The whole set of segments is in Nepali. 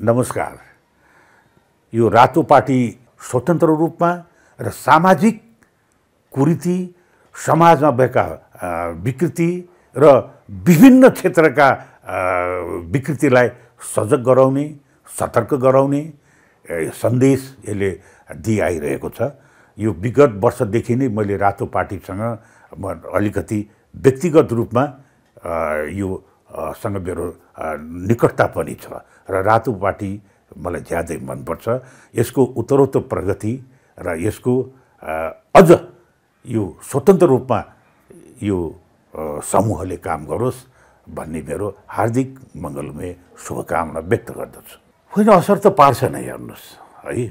नमस्कार। यो रातो पार्टी स्वतन्त्र रूपमा र सामाजिक कुरीति समाजमा भएका विकृति र विभिन्न क्षेत्रका विकृतिलाई सजग गराउने सतर्क गराउने सन्देश यसले दिइआइरहेको छ। यो विगत वर्षदेखि नै मैले रातो पार्टीसँग म अलिकति व्यक्तिगत रूपमा यो सँग मेरो निकटता पनि छ र रातो पार्टी मलाई ज्यादै मनपर्छ। यसको उत्तरोत्तर प्रगति र यसको अझ यो स्वतन्त्र रूपमा यो समूहले काम गरोस् भन्ने मेरो हार्दिक मङ्गलमय शुभकामना व्यक्त गर्दछु। होइन असर त पार्छ नै हेर्नुहोस् है।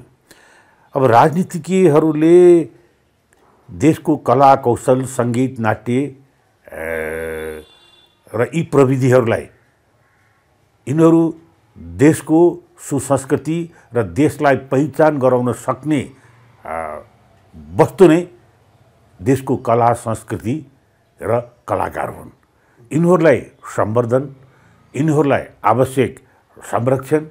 अब राजनीतिज्ञहरूले देशको कला कौशल सङ्गीत नाट्य र यी प्रविधिहरूलाई यिनीहरू देशको सुसंस्कृति र देशलाई पहिचान गराउन सक्ने वस्तु नै देशको कला संस्कृति र कलाकार हुन्। यिनीहरूलाई सम्वर्धन यिनीहरूलाई आवश्यक संरक्षण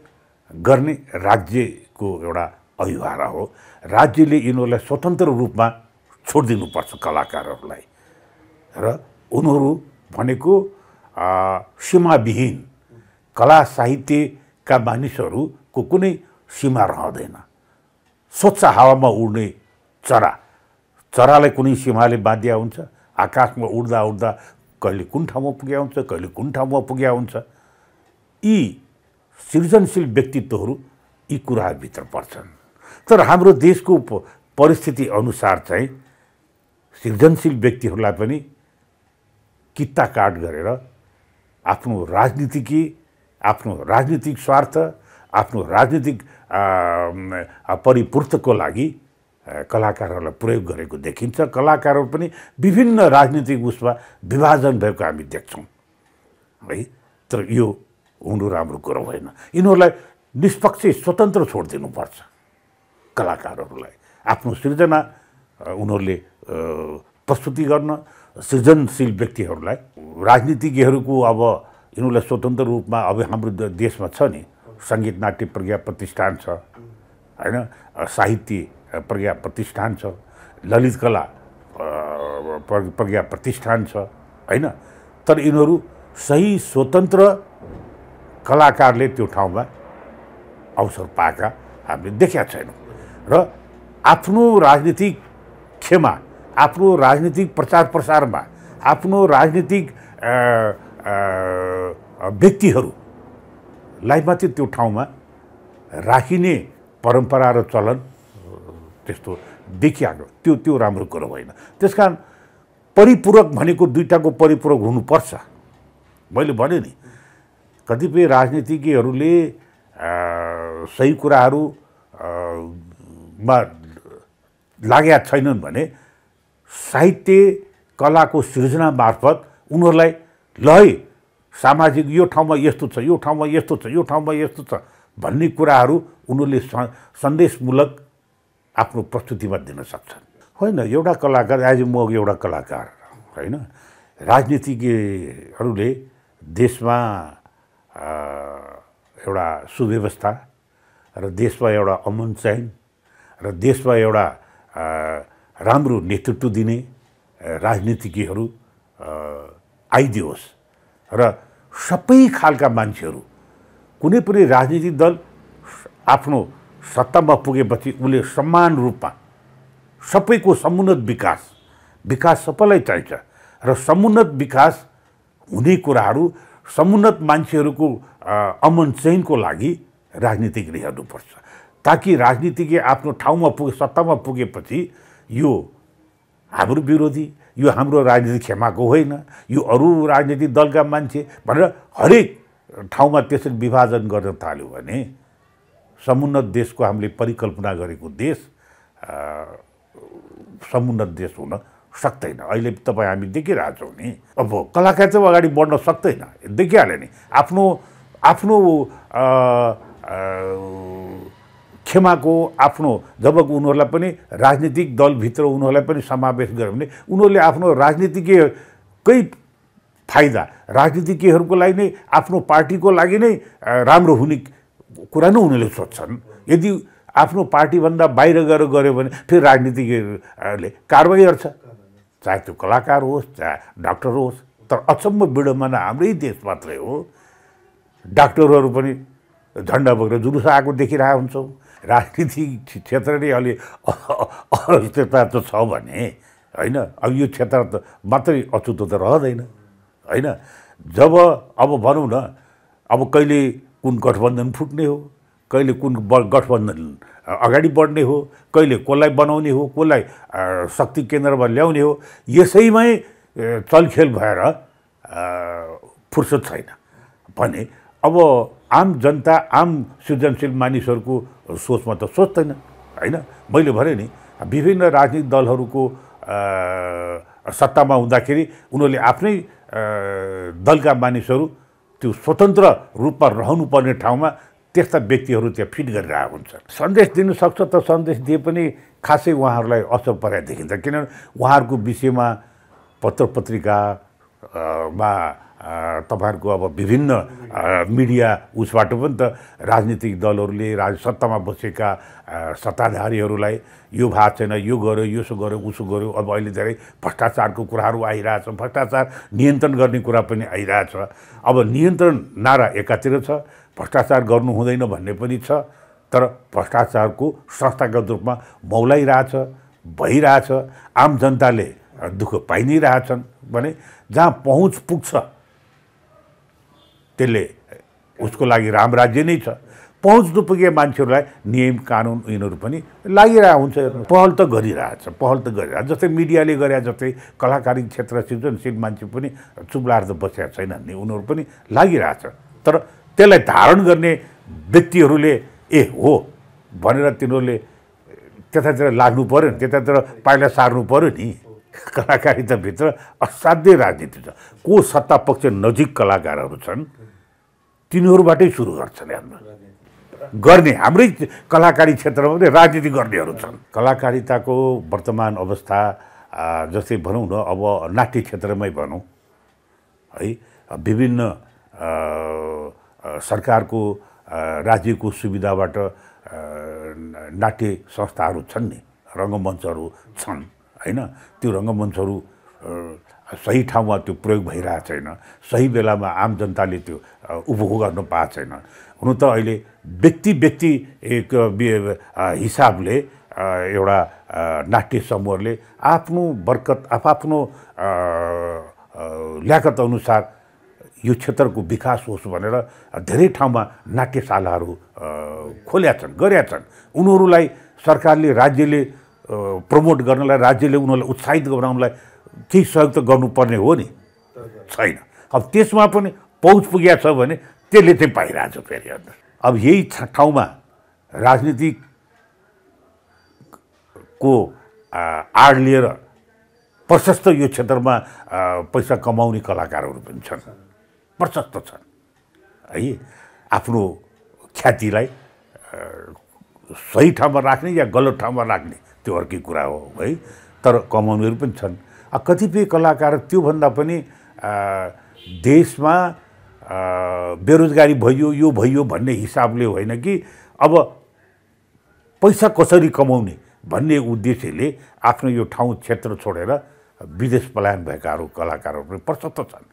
गर्ने राज्यको एउटा अभिभारा हो। राज्यले यिनीहरूलाई स्वतन्त्र रूपमा छोडिदिनुपर्छ कलाकारहरूलाई। र उनीहरू भनेको सीमाविहीन कला साहित्यका मानिसहरूको कुनै सीमा रहँदैन स्वच्छ हावामा उड्ने चरा चरालाई कुनै सीमाले बाँधिया हुन्छ आकाशमा उड्दा उड्दा कहिले कुन ठाउँमा पुग्या हुन्छ कहिले कुन ठाउँमा पुग्या हुन्छ यी सृजनशील व्यक्तित्वहरू यी कुराहरूभित्र पर्छन् तर हाम्रो देशको परिस्थिति अनुसार चाहिँ सृजनशील व्यक्तिहरूलाई पनि कित्ता काट गरेर आफ्नो राजनीतिकी आफ्नो राजनीतिक स्वार्थ आफ्नो राजनीतिक परिपूर्तको लागि कलाकारहरूलाई प्रयोग गरेको देखिन्छ। कलाकारहरू पनि विभिन्न राजनीतिक उसमा विभाजन भएको हामी देख्छौँ। है तर यो हुनु राम्रो कुरो होइन यिनीहरूलाई निष्पक्ष स्वतन्त्र छोडिदिनुपर्छ कलाकारहरूलाई। आफ्नो सृजना उनीहरूले प्रस्तुति गर्न सृजनशील व्यक्तिहरूलाई राजनीतिज्ञहरूको अब यिनीहरूलाई स्वतन्त्र रूपमा अब हाम्रो देशमा छ नि सङ्गीत नाट्य प्रज्ञा प्रतिष्ठान छ होइन? साहित्य प्रज्ञा प्रतिष्ठान छ ललित कला प्रज्ञा प्रतिष्ठान छ होइन? तर यिनीहरू सही स्वतन्त्र कलाकारले त्यो ठाउँमा अवसर पाएका हामीले देखेका छैनौँ। र आफ्नो राजनीतिक क्षमा आफ्नो राजनीतिक प्रचार प्रसारमा आफ्नो राजनीतिक व्यक्तिहरूलाई मात्रै त्यो ठाउँमा राखिने परम्परा र चलन त्यस्तो देखिहाल्यो त्यो त्यो राम्रो कुरो होइन। त्यस कारण परिपूरक भनेको दुइटाको परिपूरक हुनुपर्छ। मैले भने नि कतिपय राजनीतिज्ञहरूले सही कुराहरूमा लागेका छैनन् भने साहित्य कलाको सृजना मार्फत उनीहरूलाई ल है सामाजिक यो ठाउँमा यस्तो छ यो ठाउँमा यस्तो छ यो ठाउँमा यस्तो छ भन्ने कुराहरू उनीहरूले सन्देशमूलक आफ्नो प्रस्तुतिमा दिन सक्छन्। होइन एउटा कलाकार आज म एउटा कलाकार होइन? राजनीतिज्ञहरूले देशमा एउटा सुव्यवस्था र देशमा एउटा अमन चयन र देशमा एउटा राम्रो नेतृत्व दिने राजनीतिज्ञहरू आइदियोस्। र सबै खालका मान्छेहरू कुनै पनि राजनीतिक दल आफ्नो सत्तामा पुगेपछि उसले समान रूपमा सबैको समुन्नत विकास विकास सबैलाई चाहिन्छ। र समुन्नत विकास हुने कुराहरू समुन्नत मान्छेहरूको अमन चयनको लागि राजनीतिज्ञले हेर्नुपर्छ। ताकि राजनीतिज्ञ आफ्नो ठाउँमा पुगे सत्तामा पुगेपछि यो हाम्रो विरोधी यो हाम्रो राजनीतिक क्षमाको होइन यो अरू राजनीतिक दलका मान्छे भनेर हरेक ठाउँमा त्यसरी विभाजन गर्न थाल्यो भने समुन्नत देशको हामीले परिकल्पना गरेको देश समुन्नत देश हुन सक्दैन। अहिले तपाईँ हामी देखिरहेछौँ नि। अब कलाकार चाहिँ अगाडि बढ्न सक्दैन। देखिहाल्यो नि। आफ्नो आफ्नो क्षमाको आफ्नो जब उनीहरूलाई पनि राजनीतिक दलभित्र उनीहरूलाई पनि समावेश गर्यो भने उनीहरूले आफ्नो राजनीतिज्ञकै फाइदा राजनीतिज्ञहरूको लागि नै आफ्नो पार्टीको लागि नै राम्रो हुने कुरा नै उनीहरूले सोध्छन्। यदि आफ्नो पार्टीभन्दा बाहिर गएर गऱ्यो भने फेरि राजनीतिकले कारवाही गर्छ। चाहे त्यो कलाकार होस् चाहे डाक्टर होस् तर अचम्म विडम्बना हाम्रै देश मात्रै हो। डाक्टरहरू पनि झन्डा बोकेर जुलुस आएको देखिरहेको हुन्छौँ। राजनीतिक क्षेत्र नै अलि अस्थिरता त छ भने होइन? अब यो क्षेत्र त मात्रै अछुतो त रहँदैन होइन? जब अब भनौँ न अब कहिले कुन गठबन्धन फुट्ने हो कहिले कुन गठबन्धन अगाडि बढ्ने हो कहिले कसलाई बनाउने हो कसलाई शक्ति केन्द्रमा ल्याउने हो यसैमै चलखेल भएर फुर्सद छैन। भने अब आम जनता आम सृजनशील मानिसहरूको सोचमा त सोच्दैन होइन? मैले भने नि विभिन्न राजनीतिक दलहरूको सत्तामा हुँदाखेरि उनीहरूले आफ्नै दलका मानिसहरू त्यो स्वतन्त्र रूपमा रहनुपर्ने ठाउँमा त्यस्ता व्यक्तिहरू त्यहाँ फिट गरिरहेको हुन्छ। सन्देश दिनु सक्छ त सन्देश दिए पनि खासै उहाँहरूलाई असर परेर देखिन्छ। किनभने उहाँहरूको विषयमा पत्र पत्रिकामा तपाईँहरूको अब विभिन्न मिडिया उसबाट पनि त राजनीतिक दलहरूले राज सत्तामा बसेका सत्ताधारीहरूलाई यो भएको छैन यो गर्यो यसो गर्यो उसो गर्यो अब अहिले धेरै भ्रष्टाचारको कुराहरू आइरहेछ भ्रष्टाचार नियन्त्रण गर्ने कुरा पनि आइरहेछ। अब नियन्त्रण नारा एकातिर छ भ्रष्टाचार गर्नु हुँदैन भन्ने पनि छ तर भ्रष्टाचारको संस्थागत रूपमा मौलाइरहेछ भइरहेछ आम जनताले दुःख पाइ नै रहेछन् भने जहाँ पहुँच पुग्छ त्यसले उसको लागि राम राज्य नै छ। पहुँच नपुगे मान्छेहरूलाई नियम कानुन यिनीहरू पनि लागिरहेको हुन्छ। पहल त गरिरहेछ पहल त गरिरहेको जस्तै मिडियाले गरे जस्तै कलाकारी क्षेत्र सृजनशील मान्छे पनि चुप्लाएर त बसेका छैनन् नि उनीहरू पनि लागिरहेछ। तर त्यसलाई धारण गर्ने व्यक्तिहरूले ए हो भनेर तिनीहरूले त्यतातिर लाग्नु पऱ्यो नि त्यतातिर पाइला सार्नु पऱ्यो नि। कलाकारिताभित्र असाध्यै राजनीति छ। को सत्ता पक्ष नजिक कलाकारहरू छन् तिनीहरूबाटै सुरु गर्छन् हेर्नु गर्ने। हाम्रै कलाकारी क्षेत्रमा पनि राजनीति गर्नेहरू छन्। कलाकारिताको वर्तमान अवस्था जस्तै भनौँ न अब नाट्य क्षेत्रमै भनौँ है विभिन्न सरकारको राज्यको सुविधाबाट नाट्य संस्थाहरू छन् नि रङ्गमञ्चहरू छन्। होइन? त्यो रङ्गमञ्चहरू सही ठाउँमा त्यो प्रयोग भइरहेको छैन। सही बेलामा आम जनताले त्यो उपभोग गर्न पाएको छैन। हुनु त अहिले व्यक्ति व्यक्ति हिसाबले एउटा नाट्य समूहले आफ्नो बर्कत आफआफ्नो ल्याकत अनुसार यो क्षेत्रको विकास होस् भनेर धेरै ठाउँमा नाट्यशालाहरू खोल्या छन् गरेका छन्। उनीहरूलाई सरकारले राज्यले प्रमोट गर्नलाई राज्यले उनीहरूलाई उत्साहित गराउनलाई केही सहयोग त गर्नुपर्ने हो नि? छैन। अब त्यसमा पनि पहुँच पुगेको छ भने त्यसले चाहिँ पाइरहेछ फेरि अन्त। अब यही ठाउँमा राजनीतिको आड लिएर प्रशस्त यो क्षेत्रमा पैसा कमाउने कलाकारहरू पनि छन्। प्रशस्त छन्। है आफ्नो ख्यातिलाई सही ठाउँमा राख्ने या गलत ठाउँमा राख्ने त्यो अर्कै कुरा हो है तर कमाउनेहरू पनि छन् कतिपय कलाकार त्योभन्दा पनि देशमा बेरोजगारी भइयो यो भइयो भन्ने हिसाबले होइन कि अब पैसा कसरी कमाउने भन्ने उद्देश्यले आफ्नो यो ठाउँ क्षेत्र छोडेर विदेश पलायन भएकाहरू कलाकारहरू पनि प्रशस्त छन्.